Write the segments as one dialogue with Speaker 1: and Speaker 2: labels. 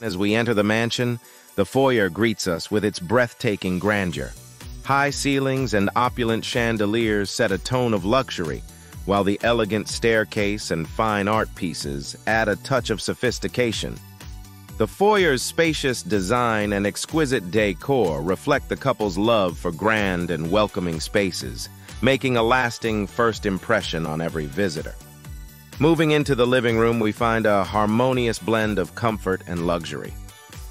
Speaker 1: As we enter the mansion, the foyer greets us with its breathtaking grandeur. High ceilings and opulent chandeliers set a tone of luxury, while the elegant staircase and fine art pieces add a touch of sophistication. The foyer's spacious design and exquisite decor reflect the couple's love for grand and welcoming spaces, making a lasting first impression on every visitor. Moving into the living room, we find a harmonious blend of comfort and luxury.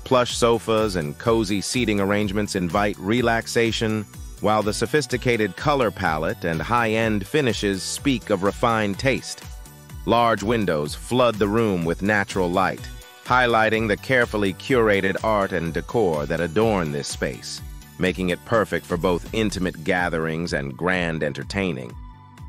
Speaker 1: Plush sofas and cozy seating arrangements invite relaxation, while the sophisticated color palette and high-end finishes speak of refined taste. Large windows flood the room with natural light, highlighting the carefully curated art and decor that adorn this space, making it perfect for both intimate gatherings and grand entertaining.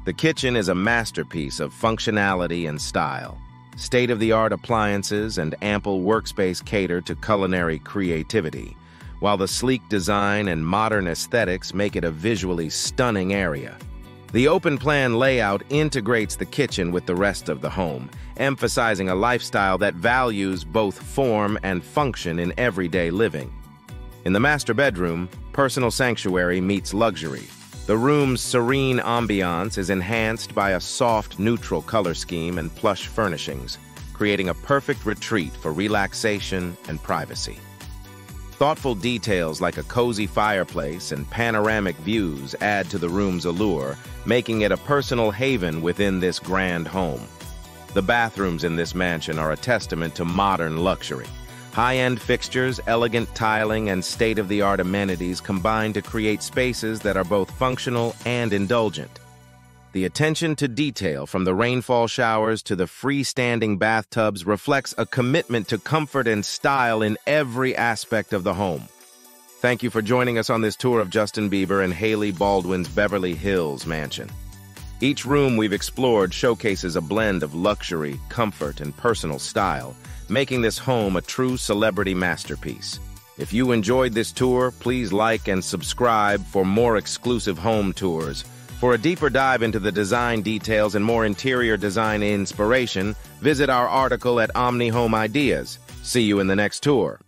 Speaker 1: The kitchen is a masterpiece of functionality and style. State-of-the-art appliances and ample workspace cater to culinary creativity, while the sleek design and modern aesthetics make it a visually stunning area. The open-plan layout integrates the kitchen with the rest of the home, emphasizing a lifestyle that values both form and function in everyday living. In the master bedroom, personal sanctuary meets luxury, the room's serene ambiance is enhanced by a soft, neutral color scheme and plush furnishings, creating a perfect retreat for relaxation and privacy. Thoughtful details like a cozy fireplace and panoramic views add to the room's allure, making it a personal haven within this grand home. The bathrooms in this mansion are a testament to modern luxury. High-end fixtures, elegant tiling, and state-of-the-art amenities combine to create spaces that are both functional and indulgent. The attention to detail from the rainfall showers to the freestanding bathtubs reflects a commitment to comfort and style in every aspect of the home. Thank you for joining us on this tour of Justin Bieber and Hailey Baldwin's Beverly Hills mansion. Each room we've explored showcases a blend of luxury, comfort, and personal style, making this home a true celebrity masterpiece. If you enjoyed this tour, please like and subscribe for more exclusive home tours. For a deeper dive into the design details and more interior design inspiration, visit our article at Omni Home Ideas. See you in the next tour.